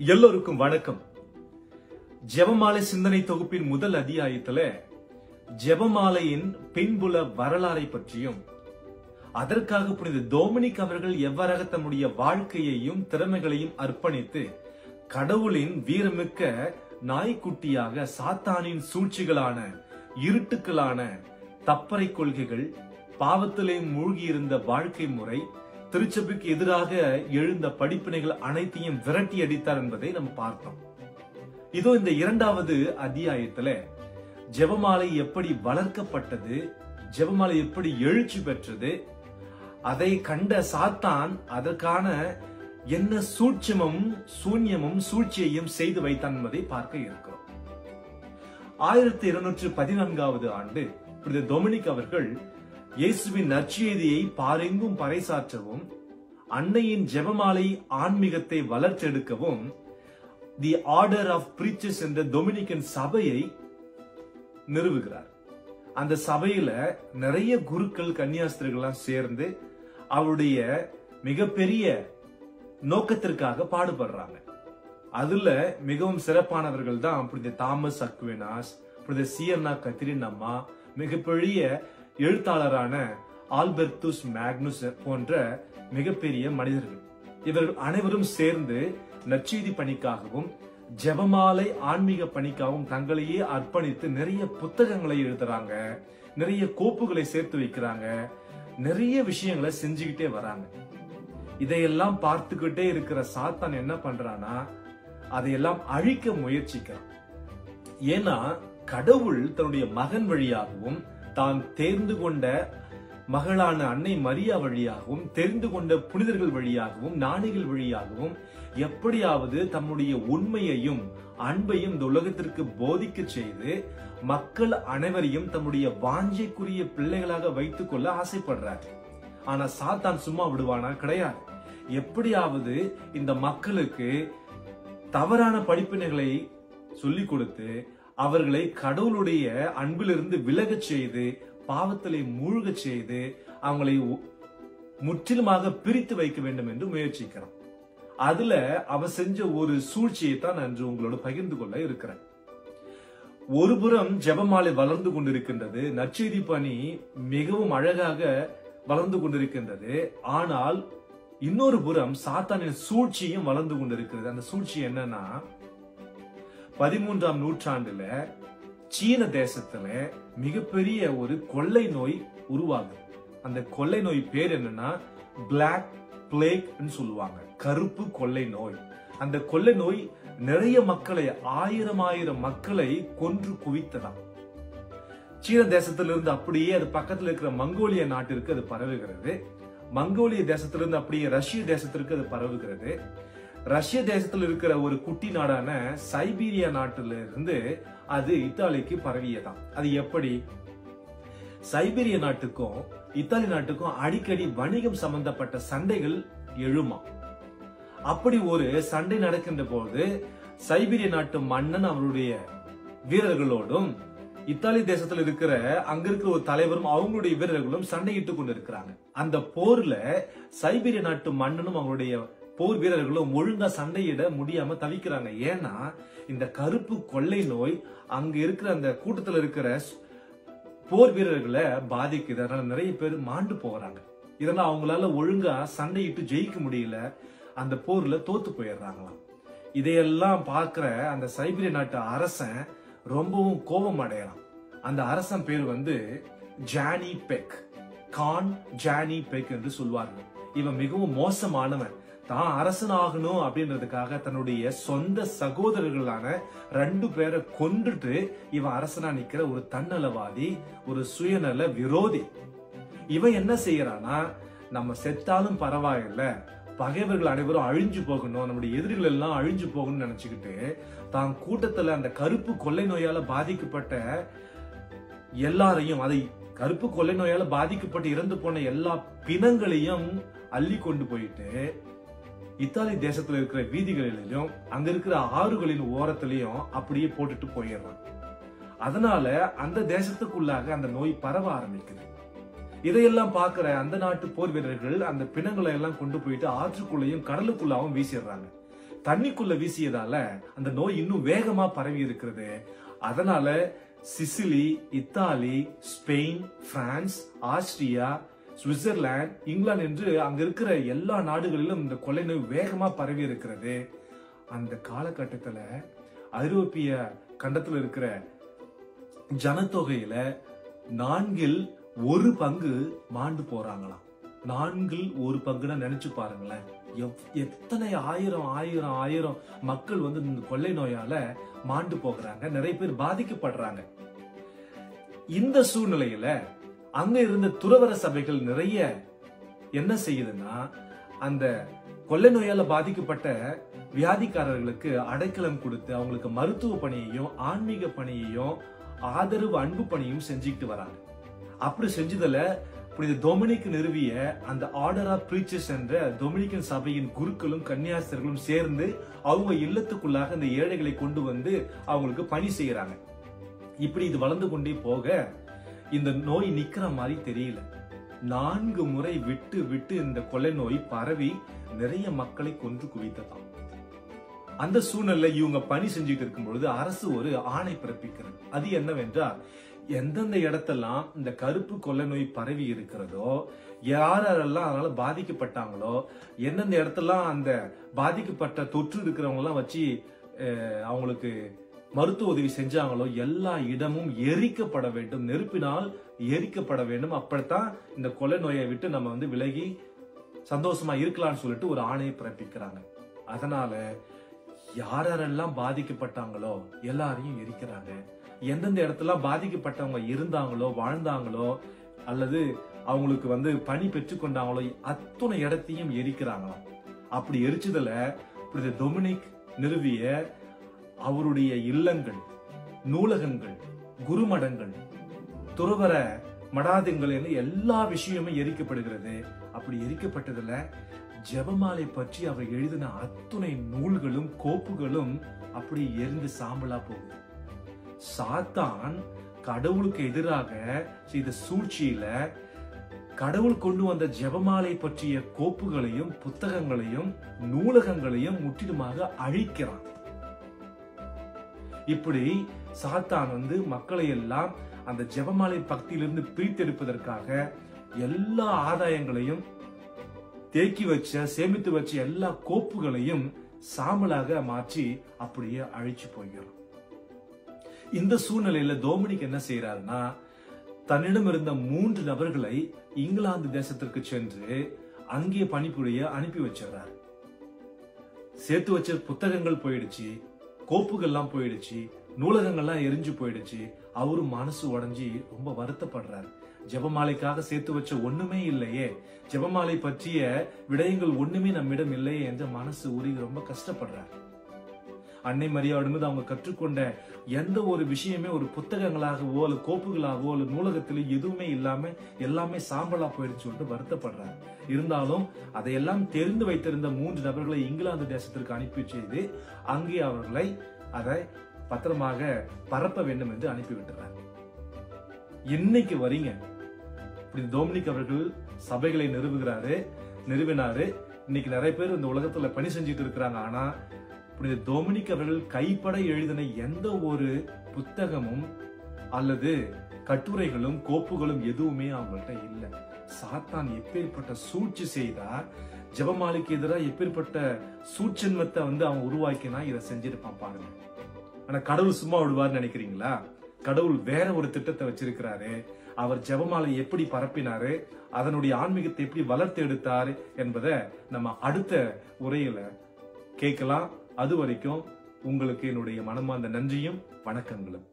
எல்லோருக்கும் வணக்கம். ஜெபமாலை சிந்தனை தொகுப்பின் முதல் அத்தியாயத்துல ஜெபமாலையின் பின்புல வரலாறை பற்றியும் அதற்காக புனித டோமினிக் அவர்கள் எவ்வாறாக தம்முடைய வாழ்க்கையையும் திறமைகளையும் அர்ப்பணித்து கடவுளின் வீரமிக்க நாய்க்குட்டியாக சாத்தானின் சூழ்ச்சிகளான இருட்டுக்களான தப்பறை கொள்கைகள் பாவத்திலே மூழ்கியிருந்த வாழ்க்கை முறை திருச்சபைக்கு எதிராக எழுந்த படிப்பினைகள் அனைத்தையும் விரட்டி அடித்தார் என்பதை நம்ம பார்த்தோம். இதோ இந்த இரண்டாவது அத்தியாயத்துல ஜெபமாலை எப்படி வளர்க்கப்பட்டது ஜெபமாலை எப்படி எழுச்சி பெற்றது அதை கண்ட சாத்தான் அதற்கான என்ன சூட்சமும் சூன்யமும் சூழ்ச்சியையும் செய்து வைத்தான் என்பதை பார்க்க இருக்கிறோம். ஆயிரத்தி இருநூற்று பதினான்காவது ஆண்டு புனித டொமினிக் அவர்கள் இயேசுவின் நற்செய்தியை பாரெங்கும் பறைசாற்றவும் அன்னையின் ஜெபமாலை ஆன்மீகத்தை வளர்த்தெடுக்கவும் தி ஆர்டர் ஆஃப் பிரீச்சஸ் என்ற டொமினிக்கன் சபையை நிறுவுகிறார். அந்த சபையில நிறைய குருக்கள் கன்னியாஸ்திரிகள்லாம் சேர்ந்து அவருடைய மிகப்பெரிய நோக்கத்திற்காக பாடுபடுறாங்க. அதுல மிகவும் சிறப்பானவர்கள் தான் புனித தாமஸ் அக்வினாஸ் புனித சியன்னா கத்திரின் அம்மா மிகப்பெரிய எழுத்தாளரான ஆல்பர்tus மேக்னுஸ் போன்ற மிகப்பெரிய மனிதர்கள். இவர்கள் அனைவரும் சேர்ந்து நற்செய்தி பணிக்காகவும் ஜெபமாலை ஆன்மீக பணிக்காகவும் தங்களையே அர்ப்பணித்து நிறைய புத்தகங்களை எழுதுறாங்க நிறைய கோப்புகளை சேர்த்து வைக்கிறாங்க நிறைய விஷயங்களை செஞ்சுக்கிட்டே வராங்க. இதையெல்லாம் பார்த்துக்கிட்டே இருக்கிற சாத்தான் என்ன பண்றானா அதையெல்லாம் அழிக்க முயற்சிக்கிறான். ஏன்னா கடவுள் தன்னுடைய மகன் வழியாகவும் தான் தேர்ந்து கொண்ட மகளான அன்னை மரியா வழியாகவும் தெரிந்து கொண்ட புனிதர்கள் வழியாகவும் ஞானிகள் வழியாகவும் எப்படியாவது தம்முடைய உண்மையையும் அன்பையும் இந்த உலகத்திற்கு போதிக்க செய்து மக்கள் அனைவரையும் தம்முடைய வாஞ்சைக்குரிய பிள்ளைகளாக வைத்துக் கொள்ள ஆசைப்படுறார் ஆனா சாத்தான் சும்மா விடுவானா? கிடையாது. எப்படியாவது இந்த மக்களுக்கு தவறான படிப்பினைகளை சொல்லிக் கொடுத்து அவர்களை கடவுளுடைய அன்பிலிருந்து விலகச் செய்து பாவத்திலே மூழ்கச் செய்து அவங்களை உ- முற்றிலுமாக பிரித்து வைக்க வேண்டும் என்று முயற்சிக்கிறான் அதுல அவன் செஞ்ச ஒரு சூழ்ச்சியை தான் நான் இன்று உங்களோட பகிர்ந்து கொள்ள இருக்கிறேன். ஒருபுறம் ஜெபமாலை வளர்ந்து கொண்டிருக்கின்றது நற்செய்தி பணி மிகவும் அழகாக வளர்ந்து கொண்டிருக்கின்றது ஆனால் இன்னொரு புறம் சாத்தானின் சூழ்ச்சியும் வளர்ந்து கொண்டிருக்கிறது. அந்த சூழ்ச்சி என்னன்னா பதிமூன்றாம் நூற்றாண்டுல சீன தேசத்துல மிகப்பெரிய ஒரு கொள்ளை நோய் உருவாகுது. அந்த கொள்ளை நோய் பேர் என்னன்னா பிளாக் பிளேக் சொல்லுவாங்க. கருப்பு கொள்ளை நோய். அந்த கொள்ளை நோய் நிறைய மக்களை ஆயிரம் ஆயிரம் மக்களை கொன்று குவித்ததாம். சீன தேசத்திலிருந்து அப்படியே அது பக்கத்தில் இருக்கிற மங்கோலிய நாட்டிற்கு அது பரவுகிறது. மங்கோலிய தேசத்திலிருந்து அப்படியே ரஷ்ய தேசத்திற்கு அது பரவுகிறது. ரஷ்ய தேசத்தில் இருக்கிற ஒரு குட்டி நாடான சைபீரியா நாட்டில இருந்து அது இத்தாலிக்கு பரவியதாம். அது எப்படி? சைபீரிய நாட்டுக்கும் இத்தாலி நாட்டுக்கும் அடிக்கடி வணிகம் சம்பந்தப்பட்ட சண்டைகள் எழுமா அப்படி ஒரு சண்டை நடக்கின்ற போது சைபீரிய நாட்டு மன்னன் அவருடைய வீரர்களோடும் இத்தாலி தேசத்துல இருக்கிற அங்க இருக்கிற ஒரு தலைவரும் அவங்களுடைய வீரர்களும் சண்டையிட்டு கொண்டு இருக்கிறாங்க அந்த போர்ல சைபீரிய நாட்டு மன்னனும் அவங்களுடைய போர் வீரர்களும் ஒழுங்கா சண்டையிட முடியாம தவிக்கிறாங்க. ஏன்னா இந்த கருப்பு கொள்ளை நோய் அங்க இருக்கிற அந்த கூட்டத்துல இருக்கிற போர் வீரர்களை பாதிக்குது. அதனால நிறைய பேர் மாண்டு போகிறாங்க இதெல்லாம் அவங்களால ஒழுங்கா சண்டையிட்டு ஜெயிக்க முடியல. அந்த போர்ல தோத்து போயிடுறாங்களாம். இதையெல்லாம் பார்க்குற அந்த சைபீரிய நாட்டு அரசன் ரொம்பவும் கோபம் அடையலாம் அந்த அரசன் பேர் வந்து Jani Beg. Khan Jani Beg என்று சொல்வார்கள். இவன் மிகவும் மோசமானவன். தான் அரசன் ஆகணும் அப்படின்றதுக்காக தன்னுடைய சொந்த சகோதரர்களான ரெண்டு பேரை கொன்றுட்டு இவன் அரசனா நிக்கிற ஒரு தன்னலவாதி ஒரு சுயநல விரோதி. இவன் என்ன செய்யறானா நம்ம செத்தாலும் பரவாயில்ல பகைவர்கள் அனைவரும் அழிஞ்சு போகணும் நம்முடைய எதிரிகள் எல்லாம் அழிஞ்சு போகணும்னு நினைச்சுக்கிட்டு தான் கூட்டத்துல அந்த கருப்பு கொள்ளை நோயால பாதிக்கப்பட்ட எல்லாரையும் அதை கருப்பு கொள்ளை நோயால பாதிக்கப்பட்டு இறந்து போன எல்லா பிணங்களையும் அள்ளி கொண்டு போயிட்டு இத்தாலி தேசத்துல இருக்கிற வீதிகளிலும் அங்க இருக்கிற ஆறுகளின் ஓரத்திலையும் அப்படியே போட்டுட்டு போயிடுறான். அதனால அந்த தேசத்துக்குள்ளாக அந்த நோய் பரவ ஆரம்பிக்குது. இதையெல்லாம் பார்க்கிற அந்த நாட்டு போர் வீரர்கள் அந்த பிணங்களை எல்லாம் கொண்டு போயிட்டு ஆற்றுக்குள்ளேயும் கடலுக்குள்ளாவும் வீசிடுறாங்க. தண்ணிக்குள்ள வீசியதால அந்த நோய் இன்னும் வேகமா பரவி இருக்கிறது. அதனால Sicily Italy Spain France Austria Switzerland England என்று அங்க இருக்கிற எல்லா நாடுகளிலும் இந்த கொள்ளை நோய் வேகமா பரவி இருக்கிறது. அந்த காலகட்டத்துல ஐரோப்பிய கண்டத்தில் இருக்கிற ஜனத்தொகையில நான்கில் ஒரு பங்கு மாண்டு போறாங்களாம். நான்கில் ஒரு பங்குனா நினைச்சு பாருங்களேன். எவ்- எத்தனை ஆயிரம் ஆயிரம் ஆயிரம் மக்கள் வந்து இந்த கொள்ளை நோயால மாண்டு போகிறாங்க. நிறைய பேர் பாதிக்கப்படுறாங்க. இந்த சூழ்நிலையில அங்க இருந்த துறவர சபைகள் நிறைய என்ன செய்யுதுன்னா அந்த கொள்ளை நோயால பாதிக்கப்பட்ட வியாதிக்காரர்களுக்கு அடைக்கலம் கொடுத்து அவங்களுக்கு மருத்துவ பணியையும் ஆன்மீக பணியையும் ஆதரவு அன்பு பணியும் செஞ்சுக்கிட்டு வராங்க. அப்படி செஞ்சதுல புனித டொமினிக் நிறுவிய அந்த ஆர்டர் ஆஃப் பிரீச்சர்ஸ் என்ற டொமினிக்கன் சபையின் குருக்களும் கன்னியாஸ்தர்களும் சேர்ந்து அவங்க இல்லத்துக்குள்ளாக இந்த ஏழைகளை கொண்டு வந்து அவங்களுக்கு பணி செய்யறாங்க. இப்படி இது வளர்ந்து கொண்டே போக இந்த நோய் நிக்கிற மாதிரி தெரியல. நான்கு முறை விட்டு விட்டு இந்த கொலை நோய் பரவி நிறைய மக்களை கொன்று குவித்ததாம். அந்த சூழ்நிலை இவங்க பணி செஞ்சுட்டு இருக்கும் பொழுது அரசு ஒரு ஆணை பிறப்பிக்கிறது. அது என்னவென்றால் எந்தெந்த இடத்தெல்லாம் இந்த கருப்பு கொள்ளை நோய் பரவி இருக்கிறதோ யார் யாரெல்லாம் அதனால பாதிக்கப்பட்டாங்களோ எந்தெந்த இடத்தெல்லாம் அந்த பாதிக்கப்பட்ட தொற்று இருக்கிறவங்க எல்லாம் வச்சு அவங்களுக்கு மருத்துவ உதவி செஞ்சாங்களோ எல்லா இடமும் எரிக்கப்பட வேண்டும் நெருப்பினால் எரிக்கப்பட வேண்டும். அப்படித்தான் இந்த கொலை நோயை விட்டு நம்ம வந்து விலகி சந்தோஷமா இருக்கலாம்னு சொல்லிட்டு ஒரு ஆணையை பிறப்பிக்கிறாங்க. அதனால யார் யாரெல்லாம் பாதிக்கப்பட்டாங்களோ எல்லாரையும் எரிக்கிறாங்க. எந்தெந்த இடத்துல பாதிக்கப்பட்டவங்க இருந்தாங்களோ வாழ்ந்தாங்களோ அல்லது அவங்களுக்கு வந்து பணி பெற்றுக்கொண்டாங்களோ அத்தனை இடத்தையும் எரிக்கிறாங்களாம். அப்படி எரிச்சதுல புனித டொமினிக் நிறுவிய அவருடைய இல்லங்கள் நூலகங்கள் குருமடங்கள் துறவர மடாதங்கள் என எல்லா விஷயமும் எரிக்கப்படுகிறது. அப்படி எரிக்கப்பட்டதுல ஜெபமாலை பற்றி அவர் எழுதின அத்துணை நூல்களும் கோப்புகளும் அப்படி எரிந்து சாம்பலா போகுது. சாத்தான் கடவுளுக்கு எதிராக செய்த சூழ்ச்சியில கடவுள் கொண்டு வந்த ஜெபமாலை பற்றிய கோப்புகளையும் புத்தகங்களையும் நூலகங்களையும் முற்றிலுமாக அழிக்கிறான். இப்படி சாத்தான் வந்து மக்களை எல்லாம் அந்த ஜெபமாலை பக்தியிலிருந்து பிரித்தெடுப்பதற்காக எல்லா ஆதாயங்களையும் தேக்கி வச்ச சேமித்து வச்ச எல்லா கோப்புகளையும் சாம்பலாக மாற்றி அப்படியே அழிச்சு போய்கிறோம் இந்த சூழ்நிலையில டோமினிக் என்ன செய்யறாருன்னா தன்னிடம் இருந்த மூன்று நபர்களை இங்கிலாந்து தேசத்திற்கு சென்று அங்கே பணிபுரிய அனுப்பி வச்சிடுறாரு. சேர்த்து வச்ச புத்தகங்கள் போயிடுச்சு கோப்புகள்லாம் போயிடுச்சு நூலகங்கள்லாம் எரிஞ்சு போயிடுச்சு. அவரும் மனசு உடஞ்சி ரொம்ப வருத்தப்படுறாரு. ஜெபமாலைக்காக சேர்த்து வச்ச ஒண்ணுமே இல்லையே. ஜெபமாலை பற்றிய விடயங்கள் ஒண்ணுமே நம்மிடம் இல்லையே என்ற மனசு உருகி ரொம்ப கஷ்டப்படுறாரு. அன்னை மரியாவிடமிருந்து அவங்க கற்றுக்கொண்ட எந்த ஒரு விஷயமே ஒரு புத்தகங்களாகவோ அல்லது கோப்புகளாகவோ அல்லது நூலகத்திலோ எதுவுமே இல்லாம எல்லாமே சாம்பலா போயிடுச்சு சொல்லிட்டு வருத்தப்படுறாங்க. இருந்தாலும் அதையெல்லாம் தெரிந்து வைத்திருந்த மூன்று நபர்களை இங்கிலாந்து தேசத்திற்கு அனுப்பி செய்து அங்கே அவர்களை அதை பத்திரமாக பரப்ப வேண்டும் என்று அனுப்பிவிட்டுறார் இன்னைக்கு வரீங்க இப்படி டோமினிக் அவர்கள் சபைகளை நிறுவுகிறாரு நிறுவினாரு. இன்னைக்கு நிறைய பேர் இந்த உலகத்துல பணி செஞ்சுட்டு இருக்கிறாங்க. ஆனா புனித டொமினிக் அவர்கள் கைப்பட எழுதின எந்த ஒரு புத்தகமும் அல்லது கட்டுரைகளும் கோப்புகளும் எதுவுமே அவங்கள்ட்ட இல்லை. சாத்தான் எப்பேற்பட்ட சூழ்ச்சி செய்தா ஜெபமாலைக்கு எதிராக எப்பேற்பட்ட சூட்சன்மத்தை வந்து அவன் உருவாக்கினா இதை செஞ்சிருப்பான் பாருங்க. ஆனா கடவுள் சும்மா விடுவார்னு நினைக்கிறீங்களா? கடவுள் வேற ஒரு திட்டத்தை வச்சிருக்கிறாரு அவர் ஜெபமாலை எப்படி பரப்பினாரு அதனுடைய ஆன்மீகத்தை எப்படி வளர்த்து எடுத்தார் என்பதை நம்ம அடுத்த உரையில கேட்கலாம். அது வரைக்கும் உங்களுக்கு என்னுடைய மனமார்ந்த நன்றியும் வணக்கங்களும்.